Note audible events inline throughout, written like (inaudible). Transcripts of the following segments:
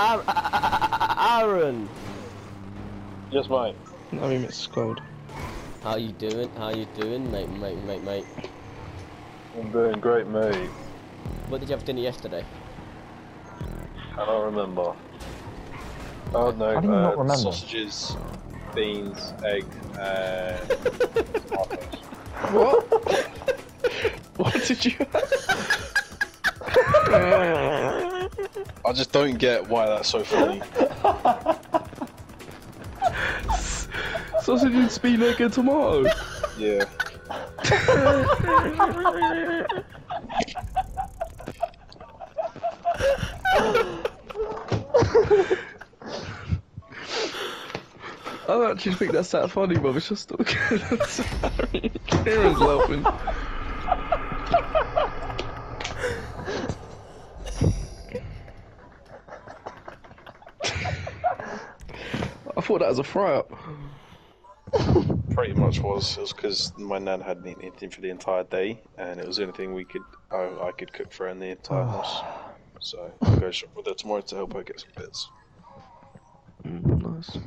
Aaron! Yes, mate. I mean, it's cold. How you doing? How you doing, mate, mate, mate, mate? I'm doing great, mate. What did you have for dinner yesterday? I don't remember. Oh no, How do you uh, not remember? sausages, beans, egg, and (laughs) tomatoes. What? (laughs) what did you I just don't get why that's so funny. (laughs) Sausage and speed egg and tomato. Yeah. I don't actually think that's that funny, but it's just okay. (laughs) Sorry. Kieran's laughing. Thought that was a fry up. (laughs) Pretty much was. It was because my nan hadn't eaten anything for the entire day, and it was the only thing we could I, I could cook for her in the entire house. So (laughs) I'll go shop with her tomorrow to help her get some bits. Mm, nice.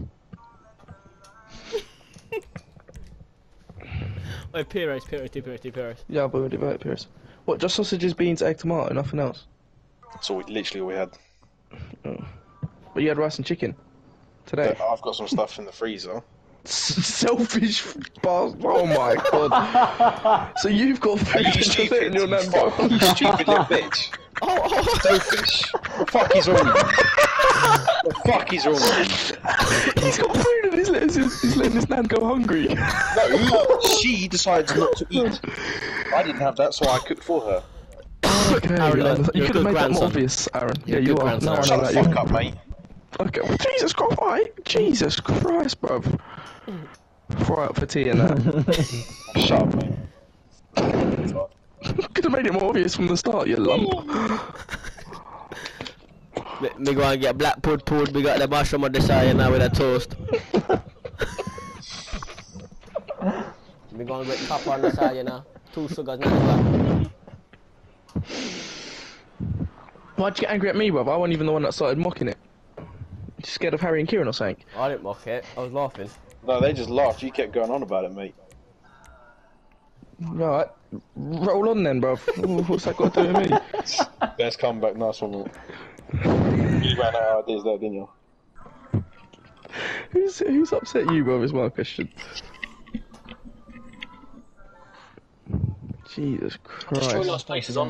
Oh, Pyrrhus, Pyrrhus, do Pyrrhus, do Pyrrhus. Yeah, I've already voted Pierce. What, just sausages, beans, egg, tomato, nothing else? So we, literally all we had. But you had rice and chicken today. I've got some stuff in the freezer. (laughs) Selfish bastard. Oh my god. (laughs) so you've got food Are you just stupid? letting your (laughs) nan You you stupid little bitch. Oh. Selfish. What the fuck is wrong with you? What the fuck is wrong? He's got food and he's letting his, he's letting his nan go hungry. No, she decided not to eat. I didn't have that, so I cooked for her. Okay, Aaron, Aaron, you you're could have good made that more obvious, Aaron. You're yeah, you are. grandson. No, I know Shut the that. fuck up, mate. Okay, well, Jesus Christ, right? Jesus Christ, bruv. Fry up for tea and that. (laughs) Shut up, mate. (laughs) could have made it more obvious from the start, you lump. Me, me go and get black put food, we got the mushroom on the side and now with a toast. (laughs) me go and get pepper on the side, you know. Two sugars, nothing black. Why'd you get angry at me, bruv? I wasn't even the one that started mocking it. You scared of Harry and Kieran or something? I didn't mock it, I was laughing. No, they just laughed. You kept going on about it, mate. Right, roll on then, bruv. (laughs) What's that got to do with me? (laughs) Best comeback, nice one, mate. You ran out of ideas there, didn't you? Who's who's upset you, bruv? Is my question. Jesus Christ. places on